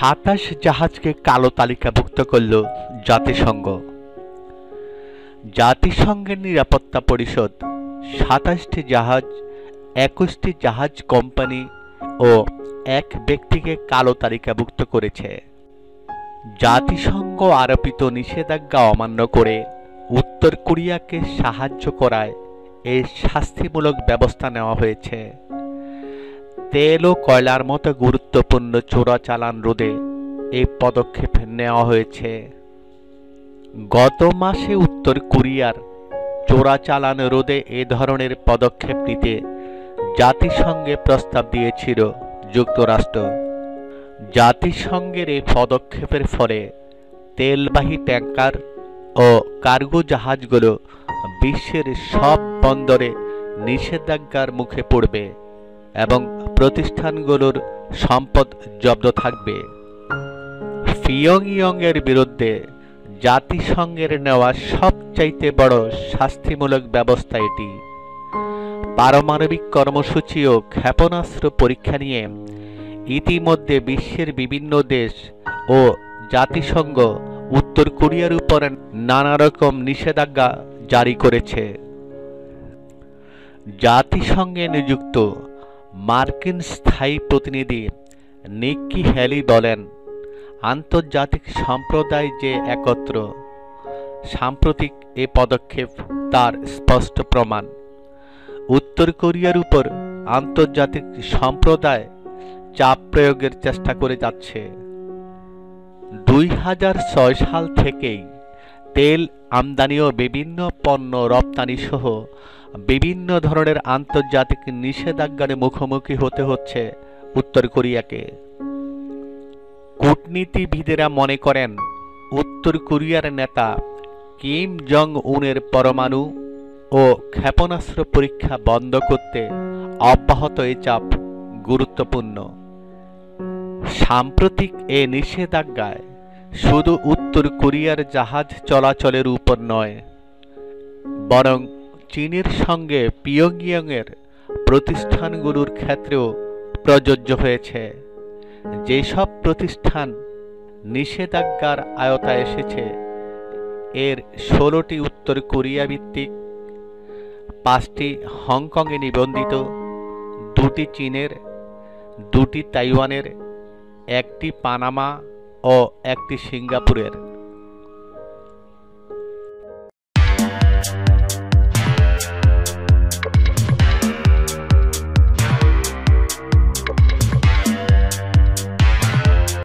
সাতাশ জাহাজকে কালো তালিকাভুক্ত করল জাতিসংঘ। জাতিসংঘের নিরাপত্তা পরিষদ, সাতাশটি জাহাজ, একুশটি জাহাজ কোম্পানি ও এক ব্যক্তিকে কালো তালিকাভুক্ত করেছে। জাতিসংঘ আরোপিত নিষেধাজ্ঞা অমান্য করে উত্তর কোরিয়াকে সাহায্য করায় এই শাস্তিমূলক ব্যবস্থা নেওয়া হয়েছে। তেল ও কয়লার মতো গুরুত্বপূর্ণ চোরাচালান রোধে এই পদক্ষেপ নেওয়া হয়েছে। গত মাসে উত্তর কোরিয়ার চোরাচালান রোধে এ ধরনের পদক্ষেপ নিতে জাতিসংঘে প্রস্তাব দিয়েছিল যুক্তরাষ্ট্র। জাতিসংঘের এই পদক্ষেপের ফলে তেলবাহী ট্যাঙ্কার ও কার্গো জাহাজগুলো বিশ্বের সব বন্দরে নিষেধাজ্ঞার মুখে পড়বে। প্রতিষ্ঠানগুলোর সম্পদ জব্দ থাকবে। ফিয়ংইয়ংয়ের বিরুদ্ধে জাতিসংঘের নেওয়া সবচাইতে বড় শাস্তিমূলক ব্যবস্থা এটি। পারমাণবিক কর্মসূচি ও ক্ষেপণাস্ত্র পরীক্ষা নিয়ে ইতিমধ্যে বিশ্বের বিভিন্ন দেশ ও জাতিসংঘ উত্তর কোরিয়ার উপর নানা রকম নিষেধাজ্ঞা জারি করেছে। জাতিসংঘে নিযুক্ত মার্কিন স্থায়ী প্রতিনিধি নিক্কি হ্যালি বলেন, আন্তর্জাতিক সম্প্রদায় যে একত্র, সাম্প্রতিক এ পদক্ষেপ তার স্পষ্ট প্রমাণ। উত্তর কোরিয়ার উপর আন্তর্জাতিক সম্প্রদায় চাপ প্রয়োগের চেষ্টা করে যাচ্ছে। দুই হাজার ছয় সাল থেকেই তেল আমদানি ও বিভিন্ন পণ্য রপ্তানি সহ বিভিন্ন ধরনের আন্তর্জাতিক নিষেধাজ্ঞার মুখোমুখি হতে হচ্ছে উত্তর কোরিয়াকে। কূটনীতিবিদেরা মনে করেন, উত্তর কোরিয়ার নেতা কিম জং উনের পরমাণু ও ক্ষেপণাস্ত্র পরীক্ষা বন্ধ করতে অব্যাহত এই চাপ গুরুত্বপূর্ণ। সাম্প্রতিক এ নিষেধাজ্ঞায় শুধু উত্তর কোরিয়ার জাহাজ চলাচলের উপর নয়, বরং চীনের সঙ্গে পিয়ংইয়ংয়ের প্রতিষ্ঠানগুলোর ক্ষেত্রেও প্রযোজ্য হয়েছে। যেসব প্রতিষ্ঠান নিষেধাজ্ঞার আয়তায় এসেছে, এর ষোলোটি উত্তর কোরিয়া ভিত্তিক, পাঁচটি হংকংয়ে নিবন্ধিত, দুটি চীনের, দুটি তাইওয়ানের, একটি পানামা ও একটি সিঙ্গাপুরের।